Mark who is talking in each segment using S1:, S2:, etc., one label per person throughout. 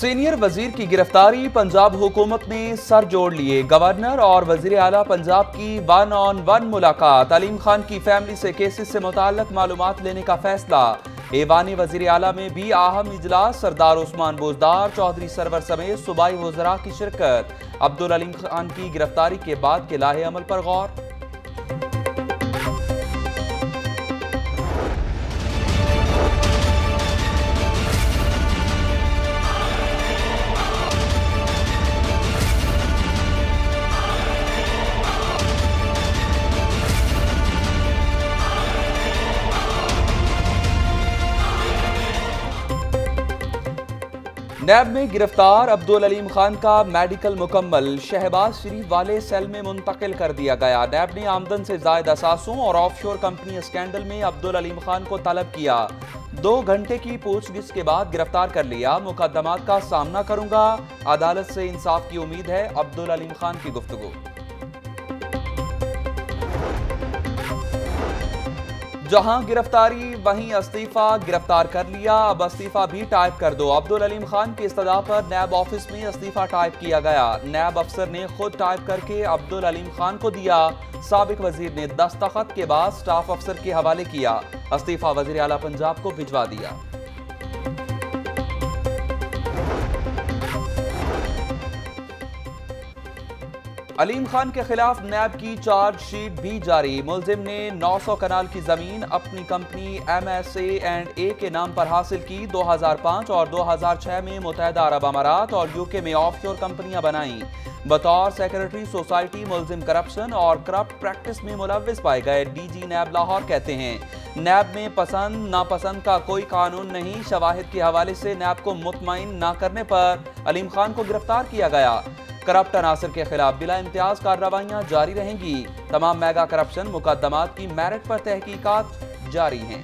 S1: Senior وزیر کی گرفتاری پنجاب حکومت نے سر جوڑ لیے۔ گورنر اور وزیر اعلیٰ پنجاب کی ون آن ون ملاقات۔ علیم خان کی فیملی سے کیسز سے متعلق معلومات لینے کا فیصلہ۔ ایوانی وزیر اعلیٰ میں بھی اہم اجلاس۔ سردار عثمان بوزدار، چودھری سرور سمیت صوبائی وزراء کی شرکت۔ عبدالعلیم خان کی گرفتاری کے بعد کے لاہے عمل پر غور۔ نیب میں گرفتار عبدالعلیم خان کا میڈیکل مکمل، شہباز شریف والے سیل میں منتقل کر دیا گیا۔ نیب نے آمدن سے زائد اساسوں اور آف شور کمپنی اسکینڈل میں عبدالعلیم خان کو طلب کیا۔ دو گھنٹے کی پوچھ گچھ کے بعد گرفتار کر لیا۔ مقدمات کا سامنا کروں گا۔ عدالت سے انصاف کی امید ہے۔ عبدالعلیم خان کی گفتگو۔ جہاں گرفتاری، وہیں استعفیٰ، گرفتار کر لیا۔ اب استعفیٰ بھی ٹائپ کر دو۔ عبدالعلیم خان کی استدعا پر نیب آفس میں استعفیٰ ٹائپ کیا گیا۔ نیب افسر نے خود ٹائپ کر کے عبدالعلیم خان کو دیا۔ سابق وزیر نے دستخط کے بعد سٹاف افسر کے حوالے کیا۔ استعفیٰ وزیر اعلیٰ پنجاب کو بھجوا دیا۔ علیم خان کے خلاف نیب کی چارج شیٹ بھی جاری۔ ملزم نے نو سو کنال کی زمین اپنی company M S A and A کے نام پر حاصل کی۔ دو ہزار پانچ اور دو ہزار چھ میں متحدہ عرب امارات اور یو کے میں آف شور کمپنیاں بنائیں۔ بطور سیکرٹری سوسائٹی ملزم کرپشن اور کرپٹ پریکٹس میں ملوث پائے گئے۔ ڈی جی نیب لاہور کہتے ہیں، نیب میں پسند، ناپسند کا کوئی قانون نہیں۔ شواہد کے حوالے سے نیب کو مطمئن نہ کرنے پر علیم خان کو گرفتار کیا گیا۔ کرپٹ عناصر کے خلاف بلا امتیاز کارروائیاں جاری رہیں گی۔ تمام میگا کرپشن مقدمات کی میرٹ پر تحقیقات جاری ہیں۔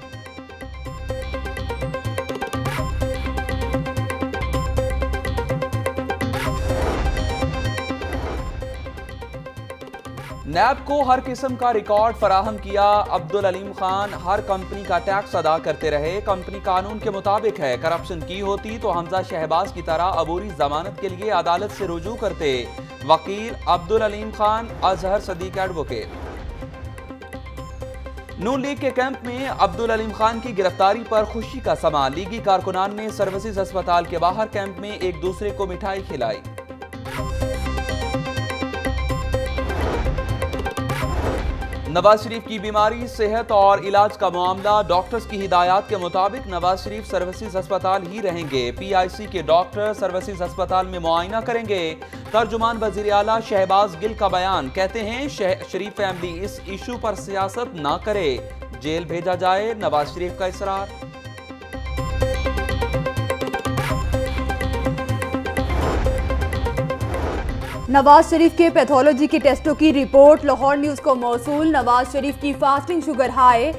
S1: نیب کو ہر قسم کا ریکارڈ فراہم کیا، عبدالعلیم خان ہر کمپنی کا ٹیکس ادا کرتے رہے۔ کمپنی قانون کے مطابق ہے، کرپشن کی ہوتی تو حمزہ شہباز کی طرح عبوری ضمانت کے لیے عدالت سے رجوع کرتے۔ وکیل عبدالعلیم خان، اظہر صدیق ایڈوکیٹ۔ نون لیگ کے کیمپ میں عبدالعلیم خان کی گرفتاری پر خوشی کا سما۔ لیگی کارکنان نے سروسز اسپتال کے باہر کیمپ میں ایک دوسرے کو مٹھائی کھلائی۔ نواز شریف کی بیماری، صحت اور علاج کا معاملہ، ڈاکٹرز کی ہدایات کے مطابق نواز شریف سروسز اسپتال ہی رہیں گے۔ پی آئی سی کے ڈاکٹر سروسز اسپتال میں معائنہ کریں گے۔ ترجمان وزیر اعلیٰ شہباز گل کا بیان، کہتے ہیں شریف فیملی اس ایشو پر سیاست نہ کرے۔ جیل بھیجا جائے، نواز شریف کا اصرار۔
S2: نواز شریف کے پیتھولوجی کے ٹیسٹوں کی رپورٹ، لاہور نیوز کو موصول، نواز شریف کی fasting sugar high.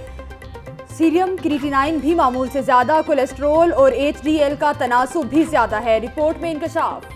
S2: Serum creatinine بھی معمول سے زیادہ، کولیسٹرول اور ایچ ڈی ایل کا تناسب بھی زیادہ ہے۔ رپورٹ میں انکشاف۔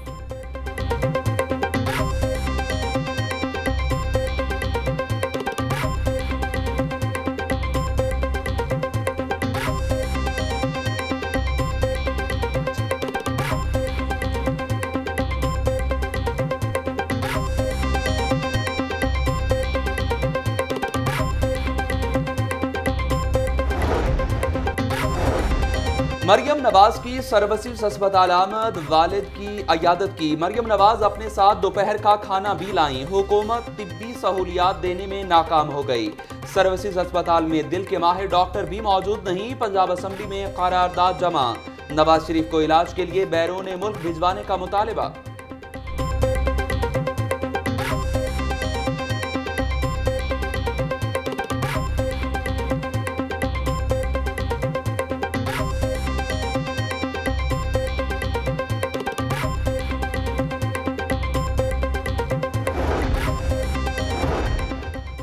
S1: مریم نواز کی سروسز اسپتال آمد، والد کی عیادت کی۔ مریم نواز اپنے ساتھ دوپہر کا کھانا بھی لائیں۔ حکومت طبی سہولیات دینے میں ناکام ہو گئی۔ سروسز اسپتال میں دل کے ماہر ڈاکٹر بھی موجود نہیں، پنجاب اسمبلی میں قرارداد جمع۔ نواز شریف کو علاج کے لیے بیرون ملک بھجوانے کا مطالبہ۔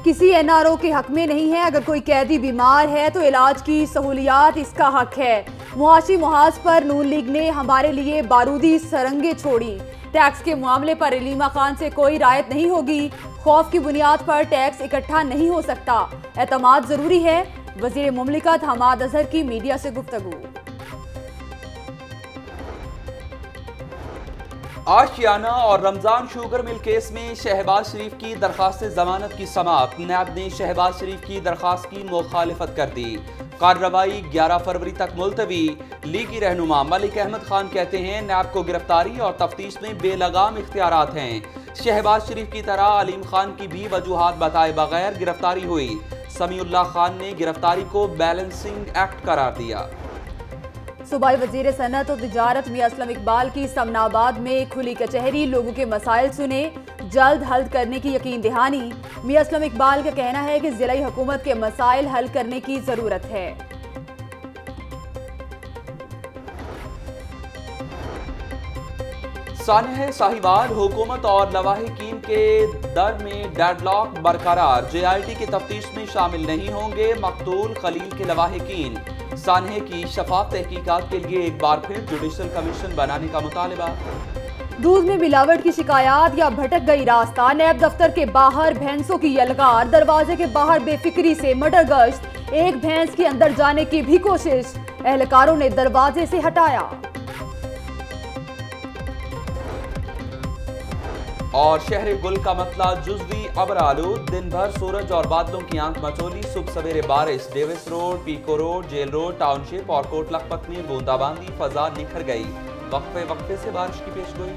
S2: کسی این آر او کے حق میں نہیں ہے۔ اگر کوئی قیدی بیمار ہے تو علاج کی سہولیات اس کا حق ہے۔ معاشی محاذ پر نون لیگ نے ہمارے لیے بارودی سرنگیں چھوڑی ٹیکس کے معاملے پر علیمہ خان سے کوئی رائت نہیں ہوگی۔ خوف کی بنیاد پر ٹیکس اکٹھا نہیں ہو سکتا۔ اعتماد ضروری ہے۔ وزیر مملکت حماد اظہر کی میڈیا سے گفتگو۔
S1: آشیانہ اور رمضان شوگر مل کیس میں شہباز شریف کی درخواست ضمانت کی سماعت نیب نے شہباز شریف کی درخواست کی مخالفت کر دی۔ کارروائی گیارہ فروری تک ملتوی۔ لیگی رہنما ملک احمد خان کہتے ہیں نیب کو گرفتاری اور تفتیش میں بے لگام اختیارات ہیں۔ شہباز شریف کی طرح علیم خان کی بھی وجوہات بتائے بغیر گرفتاری ہوئی۔ سمیع اللہ خان نے گرفتاری کو بیلنسنگ ایکٹ قرار دیا۔
S2: صوبائی وزیر صنعت و تجارت میاں اسلم اقبال کی سمن آباد میں کھلی کچہری لوگوں کے مسائل سنے، جلد حل کرنے کی یقین دہانی۔ میاں اسلم اقبال کا کہنا ہے کہ ضلعی حکومت کے مسائل حل کرنے کی ضرورت ہے۔
S1: سانحہ ساہیوال حکومت اور لواحقین کے در میں ڈیڈ لاک برقرار۔ جے آئی ٹی کی تفتیش میں شامل نہیں ہوں گے مقتول خلیل کے لواحقین۔ سانحے کی شفاف تحقیقات کے لیے ایک بار پھر جوڈیشل کمیشن بنانے کا مطالبہ۔
S2: دودھ میں ملاوٹ کی شکایات یا بھٹک گئی راستہ، نیب دفتر کے باہر بھینسوں کی یلغار، دروازے کے باہر بے فکری سے مڈر گشت۔ ایک بھینس کے اندر جانے کی بھی کوشش۔ اہلکاروں نے دروازے سے ہٹایا۔
S1: اور شہر گل کا مطلع، جزوی ابر آلود دن بھر سورج اور بادلوں کی آنکھ مچولی، صبح سویرے بارش Davis road, Peco road, jail road township اور کوٹ لکھپت میں بوندا باندی فضا نکھر گئی۔ وقفے وقفے سے بارش کی پیش گوئی۔